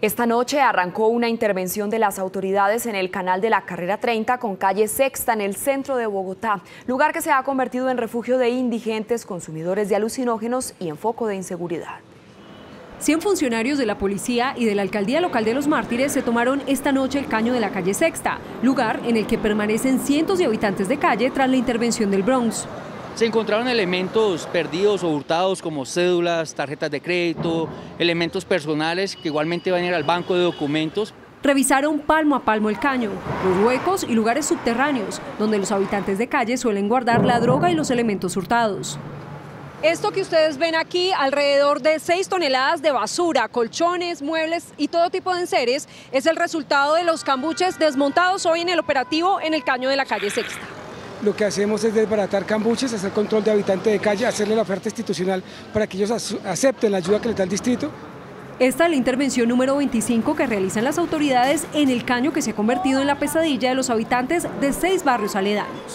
Esta noche arrancó una intervención de las autoridades en el canal de la Carrera 30 con calle Sexta en el centro de Bogotá, lugar que se ha convertido en refugio de indigentes, consumidores de alucinógenos y en foco de inseguridad. 100 funcionarios de la policía y de la alcaldía local de Los Mártires se tomaron esta noche el caño de la calle Sexta, lugar en el que permanecen cientos de habitantes de calle tras la intervención del Bronx. Se encontraron elementos perdidos o hurtados como cédulas, tarjetas de crédito, elementos personales que igualmente van a ir al banco de documentos. Revisaron palmo a palmo el caño, los huecos y lugares subterráneos, donde los habitantes de calle suelen guardar la droga y los elementos hurtados. Esto que ustedes ven aquí, alrededor de 6 toneladas de basura, colchones, muebles y todo tipo de enseres, es el resultado de los cambuches desmontados hoy en el operativo en el caño de la calle Sexta lo que hacemos es desbaratar cambuches, hacer control de habitante de calle, hacerle la oferta institucional para que ellos acepten la ayuda que les da el distrito. Esta es la intervención número 25 que realizan las autoridades en el caño que se ha convertido en la pesadilla de los habitantes de seis barrios aledaños.